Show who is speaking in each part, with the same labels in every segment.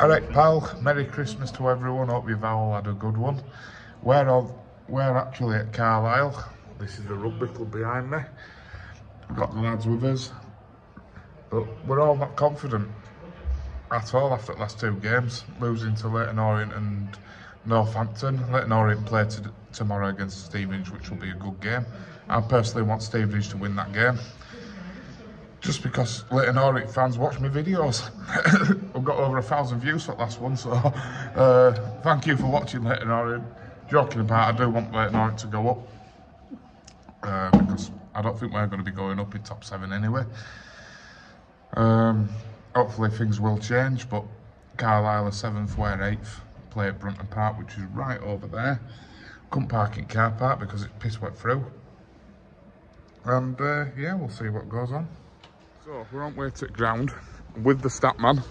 Speaker 1: Alright, pal. Merry Christmas to everyone. Hope you've all had a good one. We're all, we're actually at Carlisle. This is the rugby club behind me. We've got the lads with us, but we're all not confident at all after the last two games, losing to Leyton Orient and Northampton. Leyton Orient play to, tomorrow against Stevenage, which will be a good game. I personally want Stevenage to win that game just because Leyton Orient fans watch my videos. I've got over a thousand views for that last one, so uh, thank you for watching Leyton Orient. Joking about, I do want Leyton Orient to go up uh, because I don't think we're going to be going up in top seven anyway. Um, hopefully things will change, but Carlisle are seventh, we're eighth. Play at Brunton Park, which is right over there. Couldn't park in car park because it's piss wet through. And uh, yeah, we'll see what goes on. So we're on way to ground with the stat man.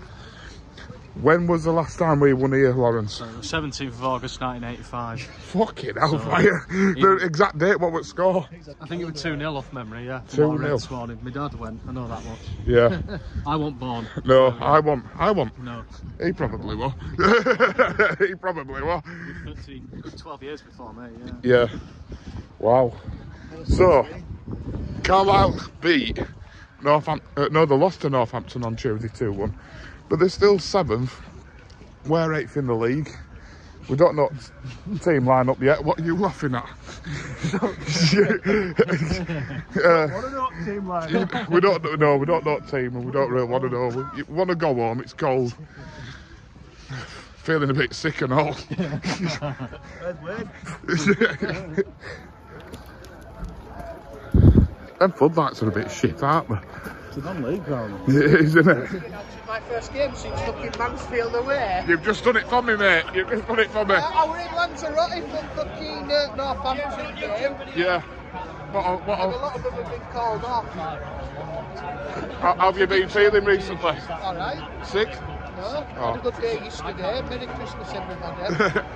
Speaker 1: When was the last time we won here, Lawrence?
Speaker 2: So, 17th of August 1985.
Speaker 1: Fucking hellfire. the exact date, what was score?
Speaker 2: I think it was 2 0 off memory, yeah.
Speaker 1: 2 0.
Speaker 2: This morning. My dad went, I know that much.
Speaker 1: Yeah.
Speaker 2: I wasn't born.
Speaker 1: No, I want, I want.
Speaker 2: No.
Speaker 1: He probably will. he probably will.
Speaker 2: 13, 12 years before me, yeah.
Speaker 1: Yeah. Wow. So, Carlisle beat Northampton. Uh, no, they lost to Northampton on Tuesday 2 1. But they're still seventh. We're eighth in the league. We don't know team line up yet. What are you laughing at? uh, we don't know. We don't know team, and we don't really want to know. We want to go home. It's cold. Feeling a bit sick and all. Them floodlights are a bit shit, aren't they?
Speaker 2: It's a non-league ground.
Speaker 1: It is, isn't it?
Speaker 3: My first game since fucking Mansfield away.
Speaker 1: You've just done it for me, mate. You've just done it for me.
Speaker 3: Uh, I were in Lanzarote for fucking uh, Northampton game.
Speaker 1: Yeah. What, what,
Speaker 3: And a lot of them have been called off.
Speaker 1: how have you been feeling recently?
Speaker 3: Alright,
Speaker 1: Sick?
Speaker 3: no,
Speaker 1: Oh.
Speaker 3: had a good day yesterday. Merry Christmas, everybody.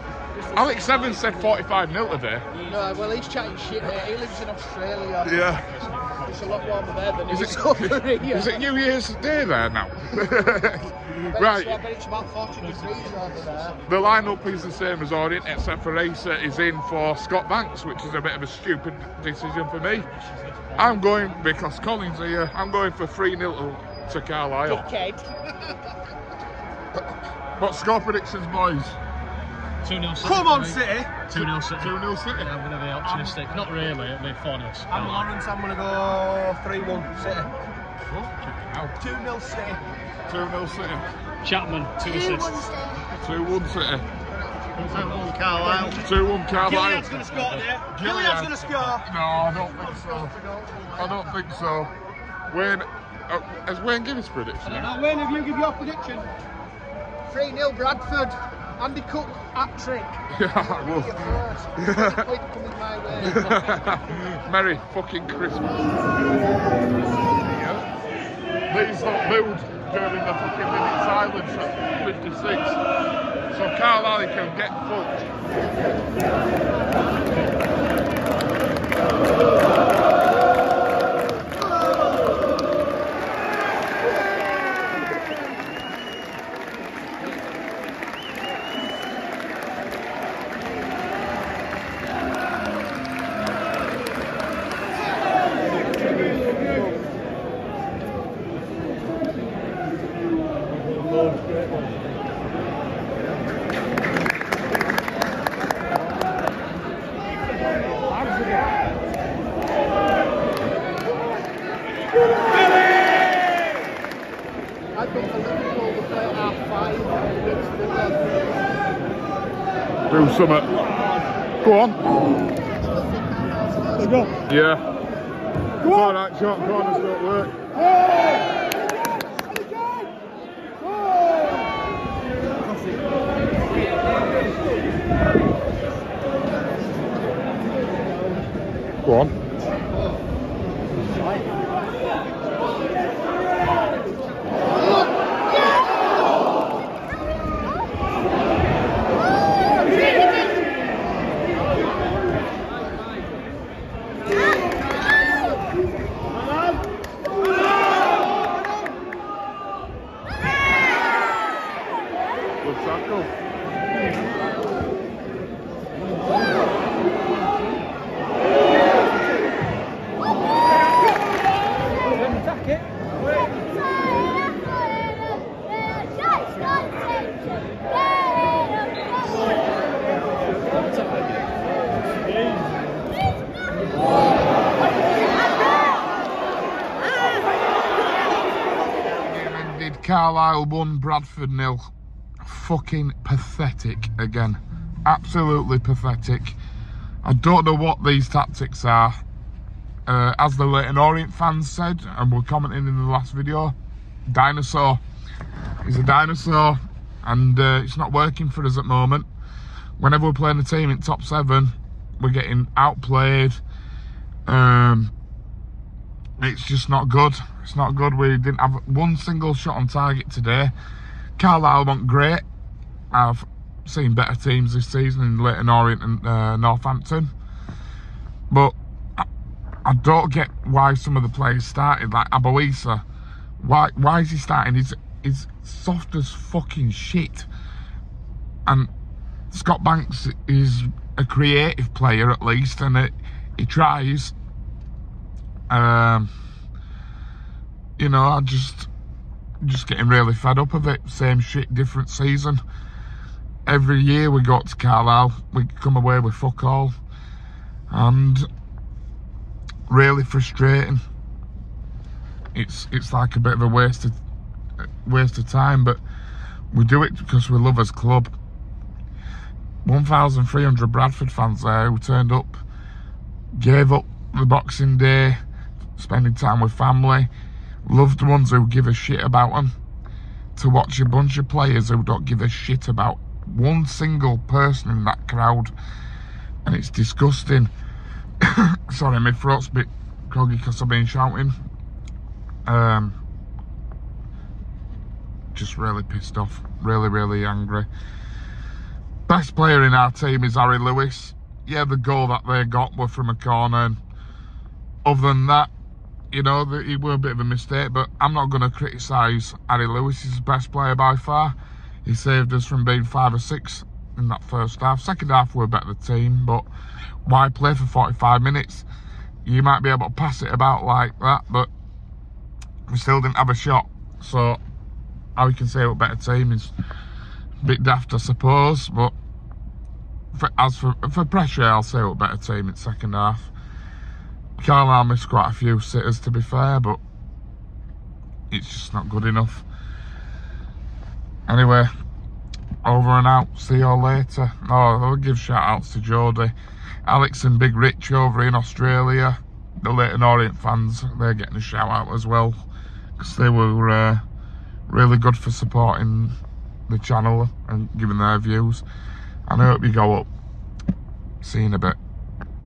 Speaker 1: Alex Evans said 45 nil today.
Speaker 3: no, well, he's chatting shit, mate. He lives in Australia.
Speaker 1: Yeah.
Speaker 3: It's a lot warmer there than
Speaker 1: Is
Speaker 3: it is
Speaker 1: it,
Speaker 3: over here.
Speaker 1: is it New Year's Day there now?
Speaker 3: It's- I
Speaker 1: right.
Speaker 3: bet it's about 40 degrees over there.
Speaker 1: The lineup is the same as Orient, except for Asa is in for Scott Banks, which is a bit of a stupid decision for me. I'm going, because Colin's here, I'm going for 3 0 to Carlisle.
Speaker 3: Dickhead.
Speaker 1: What score predictions, boys?
Speaker 2: 2 0 City.
Speaker 3: Come on, City.
Speaker 2: 2 0 City.
Speaker 1: 2 0 City.
Speaker 2: Yeah, I'm going to be optimistic. Not really, it'll be 4 0
Speaker 3: I'm Lawrence, I'm going to go 3 1 City. 2 0 City.
Speaker 1: 2 0 City.
Speaker 2: Chapman, 2 assists.
Speaker 1: 2 1 City.
Speaker 2: 2-1 Carlisle.
Speaker 1: 2 1 Carlisle.
Speaker 3: going to score there.
Speaker 1: Gillian.
Speaker 3: going to score.
Speaker 1: No, I don't think so. I don't think so. Wayne, uh, has Wayne given his prediction?
Speaker 3: Now, Wayne, have you give your prediction? 3 0 Bradford. Andy Cook hat trick.
Speaker 1: Yeah, I will.
Speaker 3: Your first. 50 quid coming my way.
Speaker 1: Merry fucking Christmas. These not moved during the fucking minute silence at 56. So Carlisle can get fucked.
Speaker 3: I think Liverpool to play at half five against Villa.
Speaker 1: Do something. Go on. Yeah. Go on. Corners don't work. Good tackle. Game ended. Carlisle won, Bradford nil. Fucking pathetic again. Absolutely pathetic. I don't know what these tactics are. Uh, as the Leyton Orient fans said, and were commenting in the last video, dinosaur. He's a dinosaur, and uh, it's not working for us at the moment. Whenever we're playing a team in top seven, we're getting outplayed. Um, it's just not good. It's not good. We didn't have one single shot on target today. Carlisle weren't great. I've seen better teams this season in Leyton Orient and uh, Northampton. But I, I don't get why some of the players started, like Aboisa. Why why is he starting? He's, he's soft as fucking shit. And Scott Banks is a creative player at least, and it, he tries. Um, you know, I just just getting really fed up of it. Same shit, different season. Every year we go to Carlisle, we come away with fuck all, and really frustrating. It's it's like a bit of a waste of waste of time, but we do it because we love as club. 1,300 Bradford fans there who turned up, gave up the Boxing Day, spending time with family, loved ones who give a shit about them, to watch a bunch of players who don't give a shit about one single person in that crowd. And it's disgusting. Sorry, my throat's a bit groggy because I've been shouting. Um, just really pissed off, really, really angry. Best player in our team is Harry Lewis. Yeah, the goal that they got were from a corner. And other than that, you know, that he were a bit of a mistake, but I'm not going to criticise Harry Lewis. He's the best player by far. He saved us from being five or six in that first half. Second half, we were a better team, but why play for 45 minutes? You might be able to pass it about like that, but we still didn't have a shot. So, how you can say we're a better team is a bit daft, I suppose, but for, as for, for pressure, I'll say we're a better team in second half. Carlisle missed quite a few sitters to be fair, but it's just not good enough. Anyway, over and out. See you all later. Oh, I'll give shout outs to Jody, Alex and Big Rich over in Australia. The Leyton Orient fans, they're getting a shout out as well. Because they were uh, really good for supporting the channel and giving their views. And I hope you go up. See you in a bit.